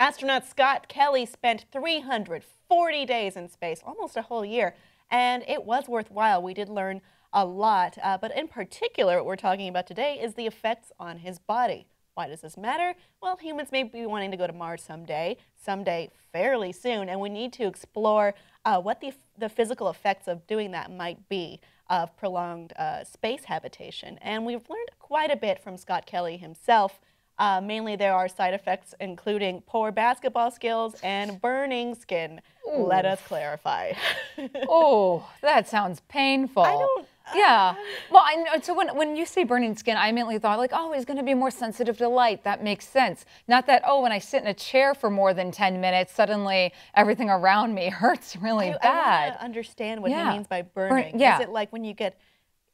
Astronaut Scott Kelly spent 340 days in space, almost a whole year, and it was worthwhile. We did learn a lot, uh, but in particular, what we're talking about today is the effects on his body. Why does this matter? Well, humans may be wanting to go to Mars someday, someday fairly soon, and we need to explore uh, what the, the physical effects of doing that might be of prolonged uh, space habitation. And we've learned quite a bit from Scott Kelly himself. Uh, mainly, there are side effects including poor basketball skills and burning skin. Ooh. Let us clarify. oh, that sounds painful. I don't. Yeah. Well, I know. So when, when you say burning skin, I immediately thought like, oh, he's going to be more sensitive to light. That makes sense. Not that, oh, when I sit in a chair for more than 10 minutes, suddenly everything around me hurts really I, bad. I understand what yeah. he means by burning. Burn, yeah. Is it like when you get,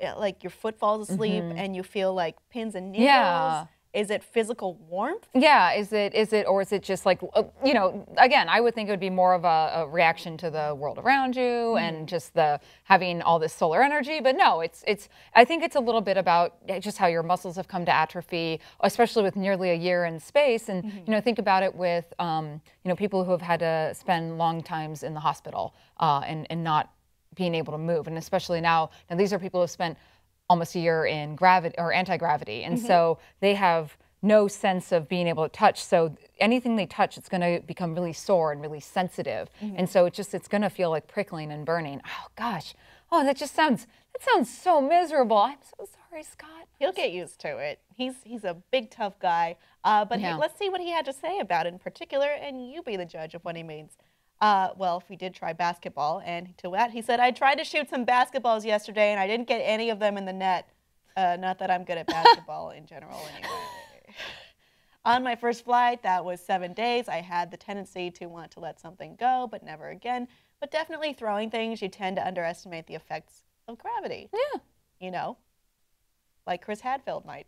like your foot falls asleep mm-hmm. and you feel like pins and needles? Yeah. Is it physical warmth? Yeah. Is it is it or is it just like uh, you know? Again, I would think it would be more of a, a reaction to the world around you mm. and just the having all this solar energy. But no, it's it's. I think it's a little bit about just how your muscles have come to atrophy, especially with nearly a year in space. And mm-hmm. you know, think about it with um, you know people who have had to spend long times in the hospital uh, and and not being able to move, and especially now. Now these are people who have spent almost a year in gravity or anti-gravity. And mm-hmm. so they have no sense of being able to touch. So anything they touch it's going to become really sore and really sensitive. Mm-hmm. and so it's just it's going to feel like prickling and burning. Oh gosh. Oh that just sounds that sounds so miserable. I'm so sorry scott. He'll get used to it. He's he's a big tough guy. Uh, but yeah. he, let's see what he had to say about it in particular and you be the judge of what he means uh, well, if we did try basketball, and to that he said, I tried to shoot some basketballs yesterday, and I didn't get any of them in the net. Uh, not that I'm good at basketball in general, anyway. On my first flight, that was seven days. I had the tendency to want to let something go, but never again. But definitely throwing things, you tend to underestimate the effects of gravity. Yeah. You know, like Chris Hadfield might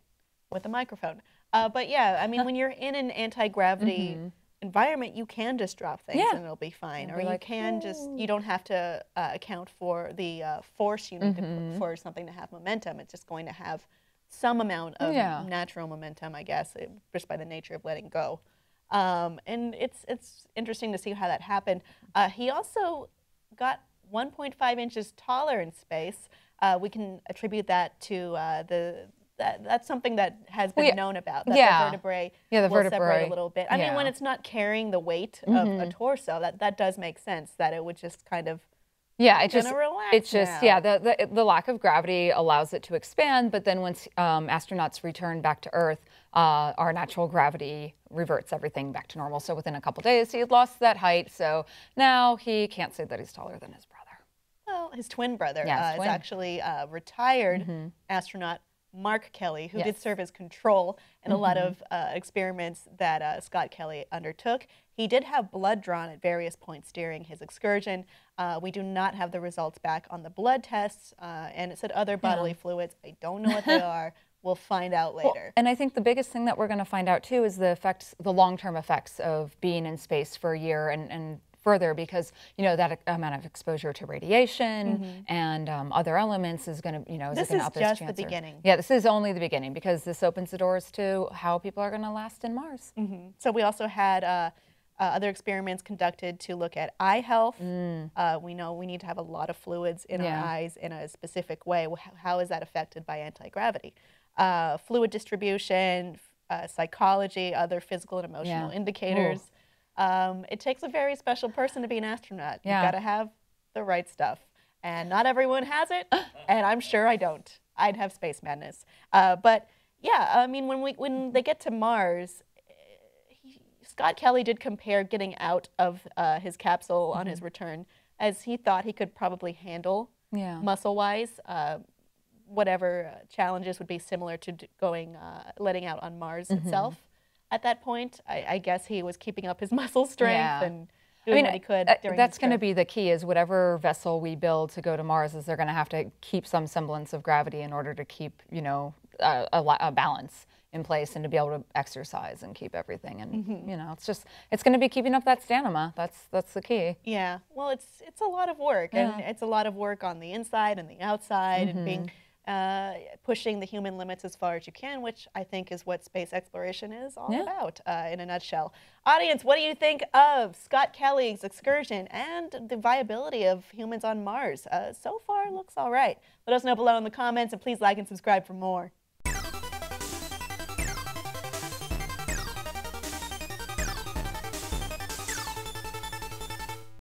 with a microphone. Uh, but yeah, I mean, when you're in an anti gravity mm-hmm environment, you can just drop things yeah. and it'll be fine. or you can oh. just, you don't have to uh, account for the uh, force you need mm-hmm. for something to have momentum. It's just going to have some amount of yeah. natural momentum, I guess, it, just by the nature of letting go. Um, and it's it's interesting to see how that happened. Uh, he also got 1.5 inches taller in space. Uh, we can attribute that to uh, the that, that's something that has been well, yeah. known about. That yeah. the vertebrae yeah, the will vertebrae. separate a little bit. I yeah. mean, when it's not carrying the weight of mm-hmm. a torso, that, that does make sense that it would just kind of yeah, it just it's just now. yeah the, the the lack of gravity allows it to expand, but then once um, astronauts return back to Earth, uh, our natural gravity reverts everything back to normal. So within a couple days, he had lost that height. So now he can't say that he's taller than his brother. Well, his twin brother yeah, uh, twin. is actually a retired mm-hmm. astronaut Mark Kelly, who yes. did serve as control in mm-hmm. a lot mm-hmm. of uh, experiments that uh, Scott Kelly undertook. He did have blood drawn at various points during his excursion. Uh, we do not have the results back on the blood tests, uh, and it said other bodily yeah. fluids. I don't know what they are. We'll find out later. Well, and I think the biggest thing that we're going to find out too is the effects, the long-term effects of being in space for a year and, and further because you know that amount of exposure to radiation mm-hmm. and um, other elements is going to you know is this is up just the beginning. Yeah, this is only the beginning because this opens the doors to how people are going to last in Mars. Mm-hmm. So we also had. Uh, uh, other experiments conducted to look at eye health. Mm. Uh, we know we need to have a lot of fluids in yeah. our eyes in a specific way. How is that affected by anti gravity? Uh, fluid distribution, uh, psychology, other physical and emotional yeah. indicators. Ooh. Um, it takes a very special person to be an astronaut. Yeah. You've got to have the right stuff. And not everyone has it, and I'm sure I don't. I'd have space madness. Uh, but yeah, I mean, when we when they get to Mars, he, Scott Kelly did compare getting out of uh, his capsule mm-hmm. on his mm-hmm. return, as he thought he could probably handle yeah. muscle-wise. Uh, whatever uh, challenges would be similar to going uh, letting out on Mars mm-hmm. itself at that point. I, I guess he was keeping up his muscle strength yeah. and doing I mean, what he could. Uh, that's going to be the key. Is whatever vessel we build to go to Mars, is they're going to have to keep some semblance of gravity in order to keep you know a, a, a balance in place and to be able to exercise and keep everything and mm-hmm. you know it's just it's going to be keeping up that stamina that's that's the key yeah well it's it's a lot of work yeah. and it's a lot of work on the inside and the outside mm-hmm. and being uh, pushing the human limits as far as you can, which I think is what space exploration is all Yeah. about uh, in a nutshell. Audience, what do you think of Scott Kelly's excursion and the viability of humans on Mars? Uh, so far, looks all right. Let us know below in the comments and please like and subscribe for more.